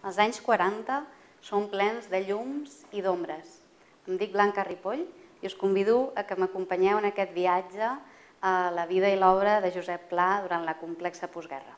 Els anys 40 són plens de llums i d'ombres. Em dic Blanca Ripoll i us convido a que m'acompanyeu en aquest viatge a la vida i l'obra de Josep Pla durant la complexa postguerra.